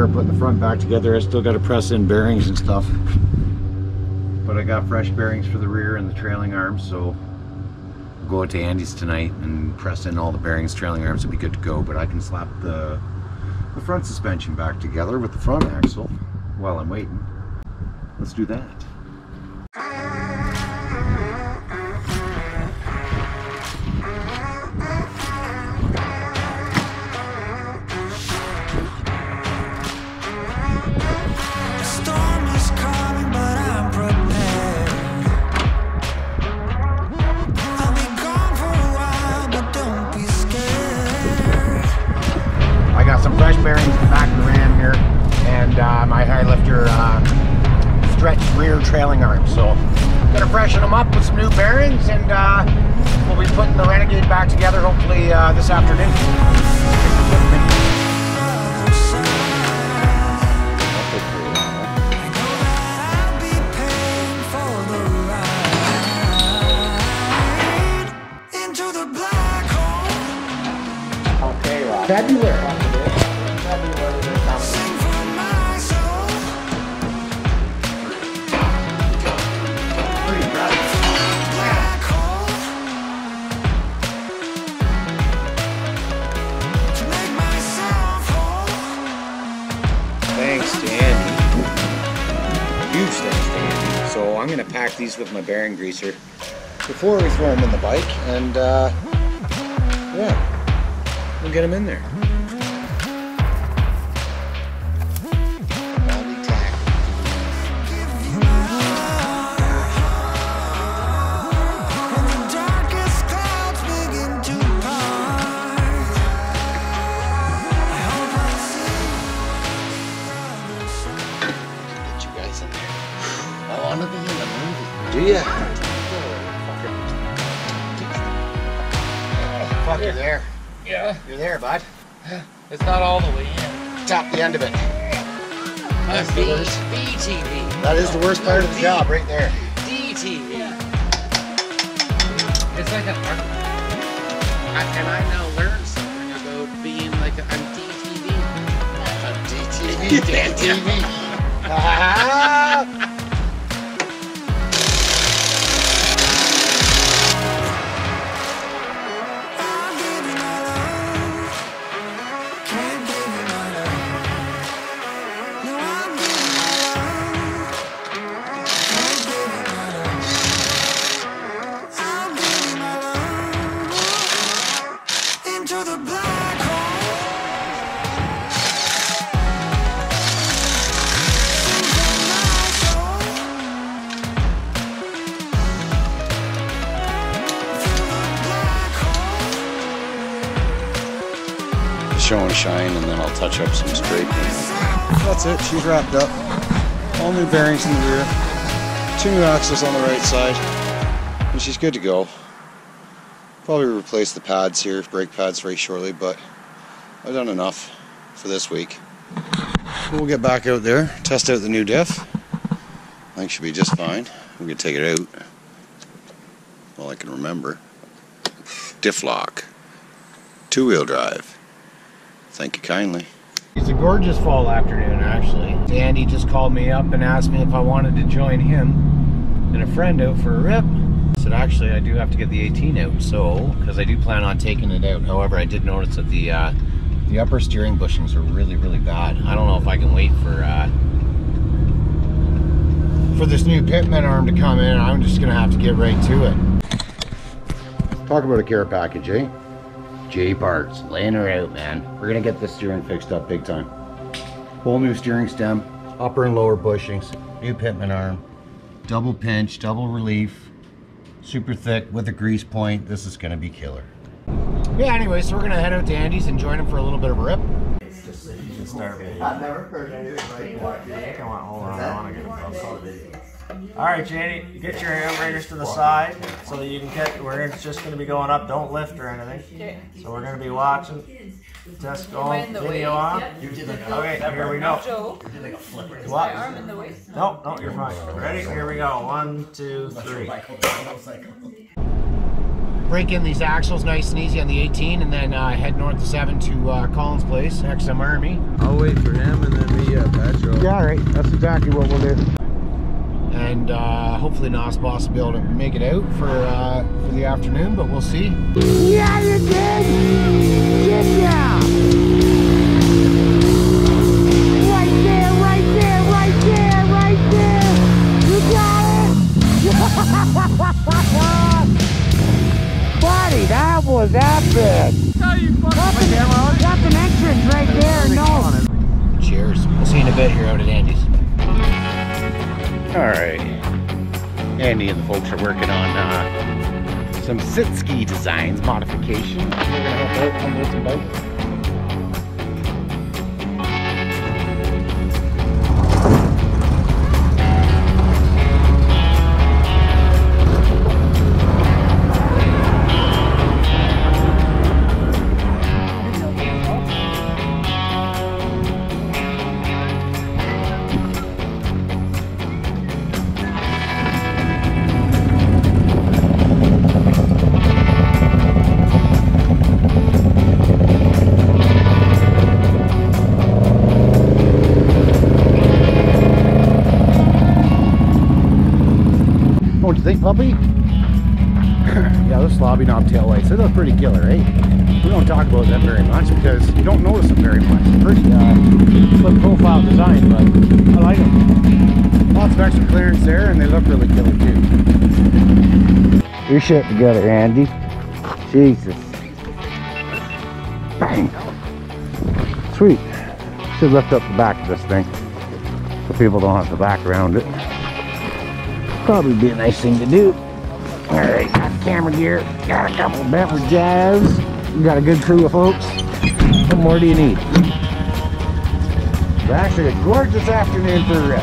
Start putting the front back together. I still got to press in bearings and stuff. But I got fresh bearings for the rear and the trailing arms, so I'll go out to Andy's tonight and press in all the bearings, trailing arms will be good to go. But I can slap the, the front suspension back together with the front axle while I'm waiting. Let's do that. Got some fresh bearings in the back of the Ram here, and uh, my high lifter uh, stretched rear trailing arm. So, gonna freshen them up with some new bearings, and uh, we'll be putting the Renegade back together hopefully uh, this afternoon. I'll with my bearing greaser before we throw them in the bike, and uh, yeah, we'll get them in there. You're there, bud. it's not all the way in. Tap the end of it. That's the worst. BTV. That is the worst part of the job, right there. DTV. It's like an art. I, and I now learned something about being like a, I'm DTV. DTV, DTV. Ah! Show and shine, and then I'll touch up some spray. That's it. She's wrapped up. All new bearings in the rear. Two new axles on the right side. And she's good to go. Probably replace the pads here, brake pads very shortly, but I've done enough for this week. We'll get back out there, test out the new diff. I think she'll be just fine. We can take it out. All I can remember. Diff lock. Two wheel drive. Thank you kindly. It's a gorgeous fall afternoon, actually. Andy just called me up and asked me if I wanted to join him and a friend out for a rip. I said, actually, I do have to get the 18 out, so, because I do plan on taking it out. However, I did notice that the uh, the upper steering bushings are really, really bad. I don't know if I can wait for uh, for this new pitman arm to come in. I'm just gonna have to get right to it. Talk about a care package, eh? J parts, laying her out, man. We're gonna get this steering fixed up big time. Whole new steering stem, upper and lower bushings, new pitman arm, double pinch, double relief, super thick with a grease point. This is gonna be killer. Yeah, anyway, so we're gonna head out to Andy's and join him for a little bit of a rip. All right, Janie, get your handbrakes to the side so that you can get. We're it's just going to be going up. Don't lift or anything. So we're going to be watching. Just going video on. yeah. Okay, here we go. Joe, What? my arm in the way. No, no, you're fine. Ready? Here we go. One, two, three. break in these axles nice and easy on the 18 and then uh, head north to 7 to uh, Collins Place, XM Army. I'll wait for him and then me, uh, Patrick. Yeah, all right. That's exactly what we'll do. And uh, hopefully Nos Boss will be able to make it out for uh, for the afternoon, but we'll see. Yeah, you did! Did ya? Right there, right there, right there, right there! You got it! Buddy, that was epic! That's an entrance right there, no! Cheers. We'll see you in a bit here out at Andy's. All right. Andy and the folks are working on uh, some sit ski designs, modifications. We're gonna help out on those you think, puppy? yeah, those slobby knob tail lights, they look pretty killer, eh? We don't talk about them very much because you don't notice them very much. Pretty uh, slick profile design, but I like them. Lots of extra clearance there, and they look really killer too. Your shit together, Andy. Jesus. Bang. Sweet. Should lift up the back of this thing so people don't have to back around it. Probably be a nice thing to do. All right, got camera gear, got a couple of Bentley Jazz. Got a good crew of folks. What more do you need? It's actually a gorgeous afternoon for a ride.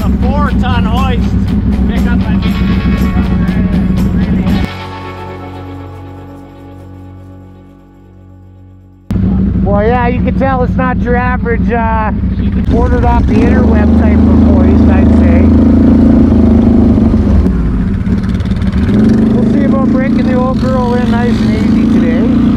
A four ton hoist. Pick up a Well, yeah, you can tell it's not your average uh, ordered off the interweb type of hoist, I'd say. We'll see about breaking the old girl in nice and easy today.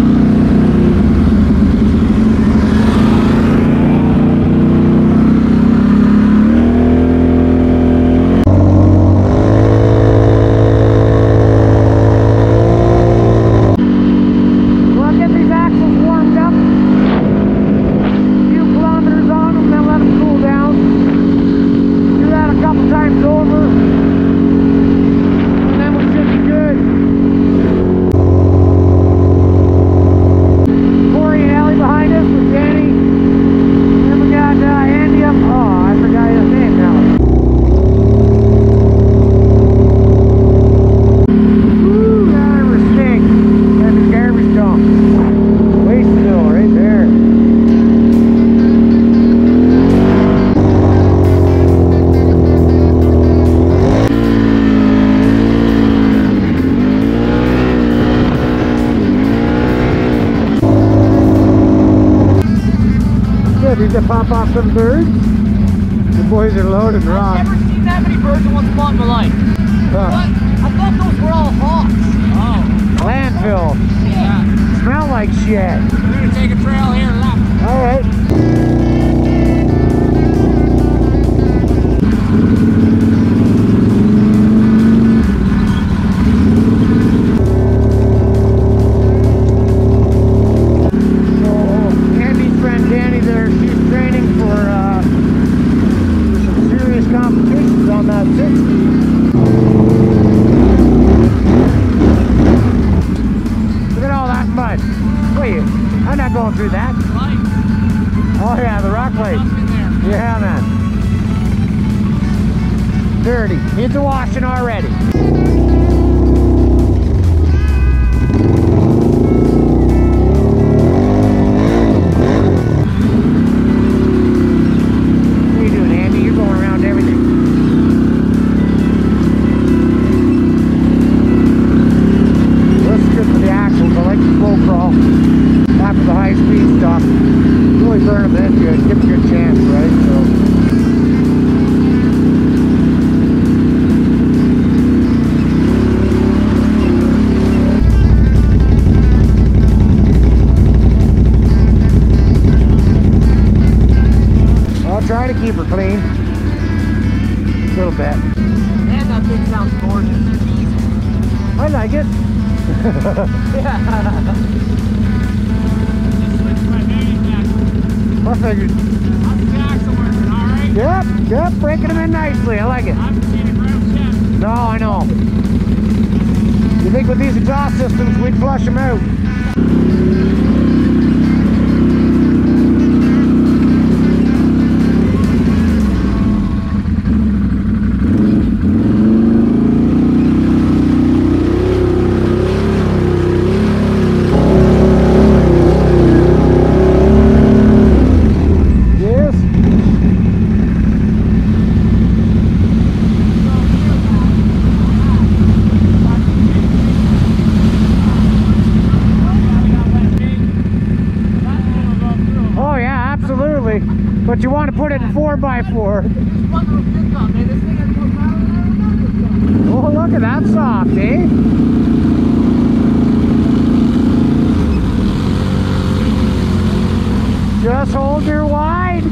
Pop off some birds? The boys are loading rock. I've never seen that many birds in one spot in my life. Huh. What? I thought those were all hawks. Oh. Landfill. Yeah. Smell like shit. We're gonna take a trail try to keep her clean. A little bit. Man, that thing sounds gorgeous. I like it. I figured. Yep, yep, breaking them in nicely. I like it. No, I know. You think with these exhaust systems we'd flush them out? Just hold her wide.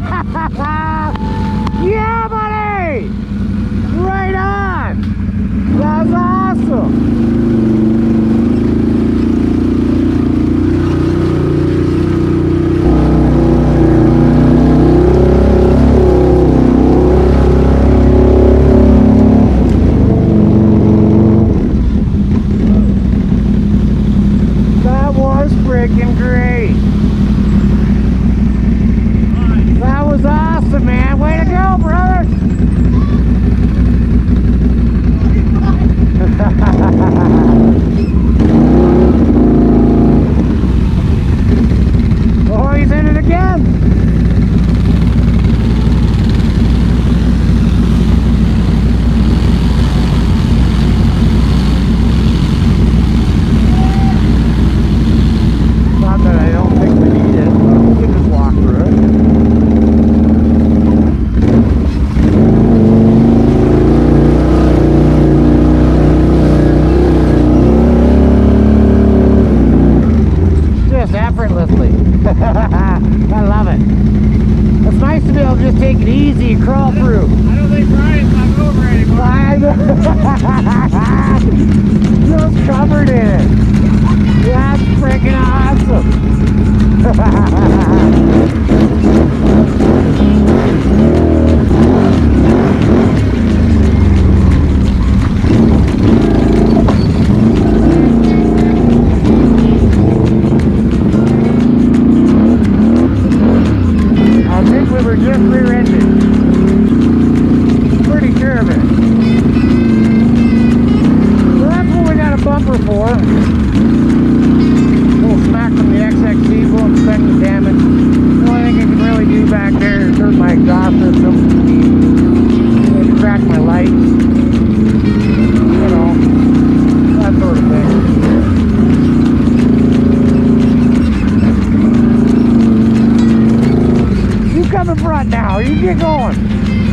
Hahaha! I love it. It's nice to be able to just take it easy and crawl through. I don't think Bryan's not over anymore. I know. Covered in it. That's freaking awesome.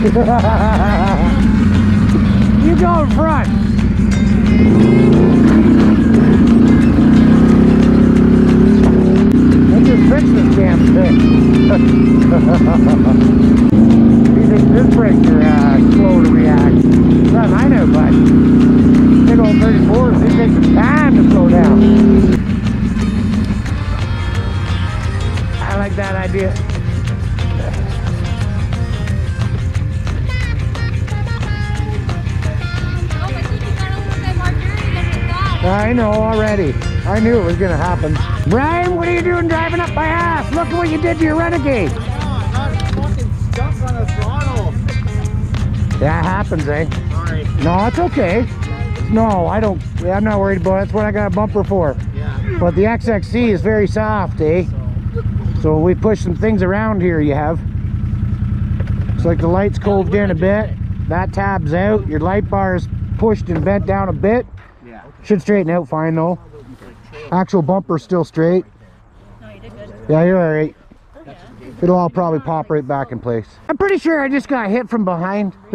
you go in front. Fixed this damn thing. you think this brakes are uh, slow to react? Nothing I know, but big old 34s, they take some time to slow down. I like that idea. I know already. I knew it was gonna happen. Bryan, what are you doing driving up my ass? Look at what you did to your Renegade. fucking stuck on a throttle. That happens, eh? Sorry. No, it's okay. No, I don't. I'm not worried about it. That's what I got a bumper for. Yeah. But the XXC is very soft, eh? So we push some things around here. You have. It's like the lights coved in a bit. That tab's out. Your light bar is pushed and bent down a bit. Should straighten out fine though. Actual bumper still straight. No, you. Yeah, you're all right. It'll all probably pop right back in place. I'm pretty sure I just got hit from behind.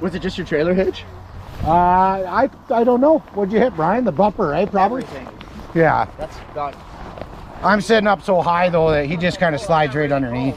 Was it just your trailer hitch? Uh, I I don't know. What'd you hit, Bryan? The bumper, right? Probably. Everything. Yeah. That's got. I'm sitting up so high though that he just kind of slides right underneath.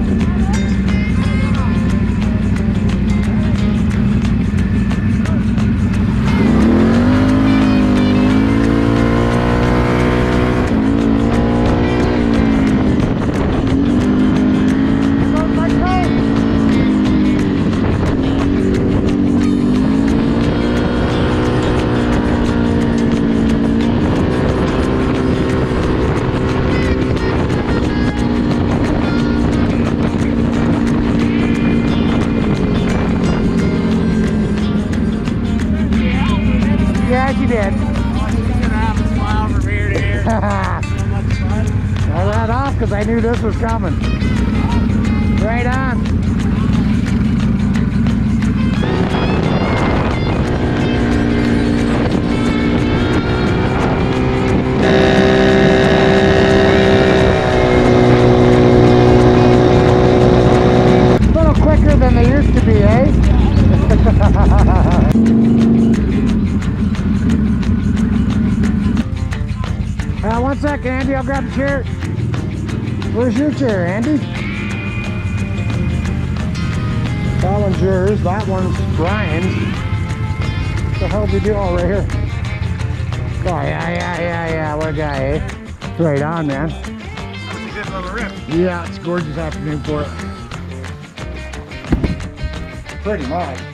I knew this was coming. Right on. A little quicker than they used to be, eh? Uh, one second, Andy. I'll grab the chair. Where's your chair, Andy? That one's yours. That one's Bryan's. What the hell did you do? Oh, right here. Oh, yeah, yeah, yeah, yeah. What a guy, eh? Right on, man. Yeah, it's gorgeous afternoon for it. Pretty much.